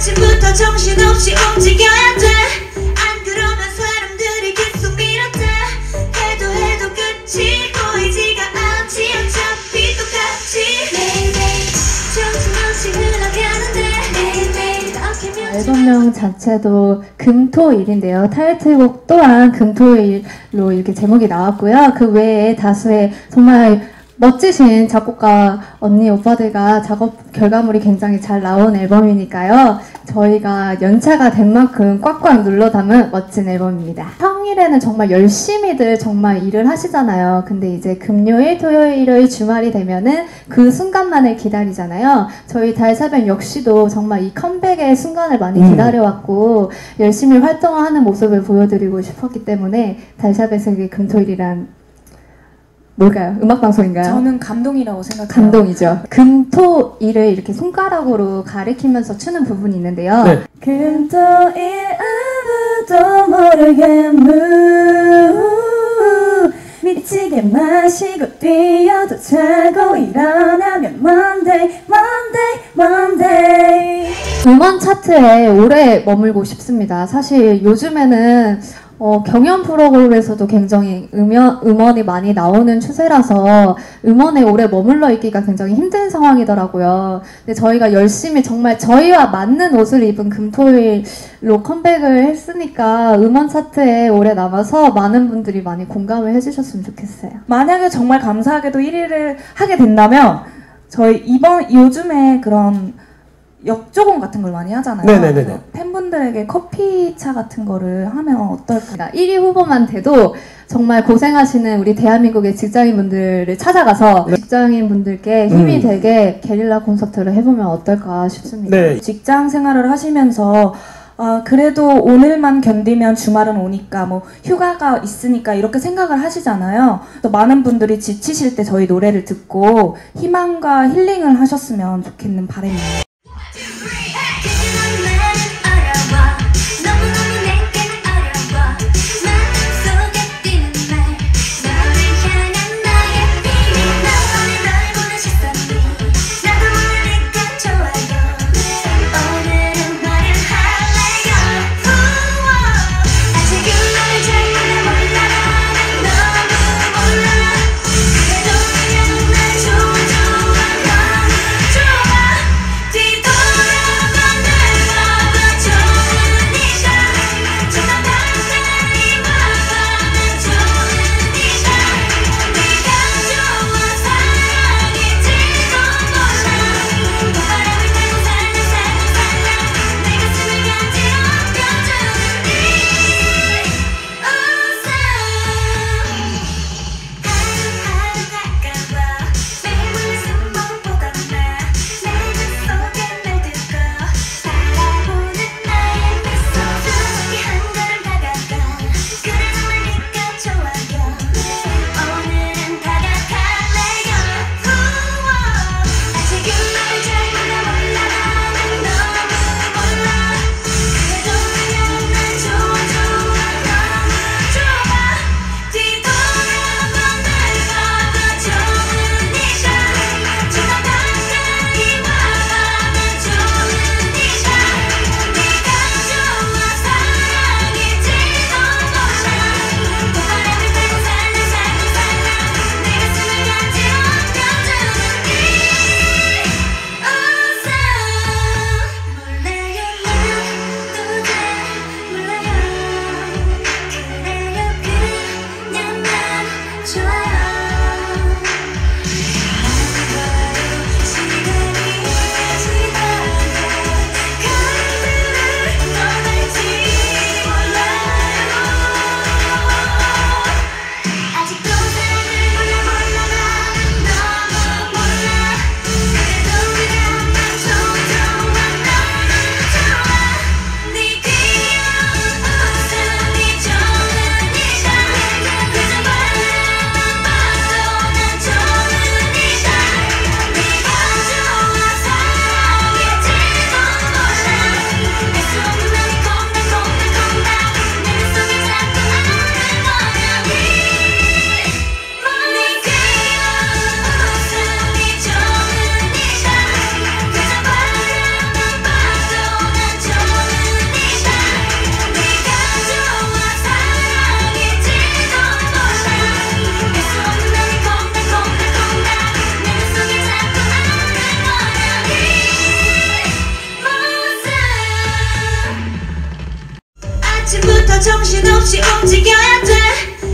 아침부터 정신없이 움직여야 돼 안 그러면 사람들이 계속 밀어대. 해도 해도 끝이 보이지가 않지. 어차피 똑같이. 매일매일 정신없이 흘러가는데. 앨범명 자체도 금토일인데요. 타이틀곡 또한 금토일로 이렇게 제목이 나왔고요. 그 외에 다수의 정말 멋지신 작곡가 언니 오빠들과 작업 결과물이 굉장히 잘 나온 앨범이니까요. 저희가 연차가 된 만큼 꽉꽉 눌러 담은 멋진 앨범입니다. 평일에는 정말 열심히들 정말 일을 하시잖아요. 근데 이제 금요일, 토요일, 일요일 주말이 되면은 그 순간만을 기다리잖아요. 저희 달사변 역시도 정말 이 컴백의 순간을 많이 음. 기다려왔고 열심히 활동을 하는 모습을 보여드리고 싶었기 때문에 달사변의 금토일이란 뭘까요? 음악 방송인가요? 저는 감동이라고 생각해요. 감동이죠. 금토 일을 이렇게 손가락으로 가리키면서 추는 부분이 있는데요. 네. 금토 일 아무도 모르게 무 미치게 마시고 뛰어도 자고 일어나면 Monday, Monday, Monday 음원 차트에 오래 머물고 싶습니다. 사실 요즘에는 어, 경연 프로그램에서도 굉장히 음원, 음원이 많이 나오는 추세라서 음원에 오래 머물러 있기가 굉장히 힘든 상황이더라고요. 근데 저희가 열심히 정말 저희와 맞는 옷을 입은 금토일로 컴백을 했으니까 음원 차트에 오래 남아서 많은 분들이 많이 공감을 해주셨으면 좋겠어요. 만약에 정말 감사하게도 1위를 하게 된다면 저희 이번 요즘에 그런 역조공 같은 걸 많이 하잖아요. 그래서 팬분들에게 커피차 같은 거를 하면 어떨까? 그러니까 1위 후보만 돼도 정말 고생하시는 우리 대한민국의 직장인분들을 찾아가서 직장인분들께 힘이 음. 되게 게릴라 콘서트를 해보면 어떨까 싶습니다. 네. 직장 생활을 하시면서 아, 그래도 오늘만 견디면 주말은 오니까 뭐 휴가가 있으니까 이렇게 생각을 하시잖아요. 또 많은 분들이 지치실 때 저희 노래를 듣고 희망과 힐링을 하셨으면 좋겠는 바람이에요. 정신없이 움직여야 돼.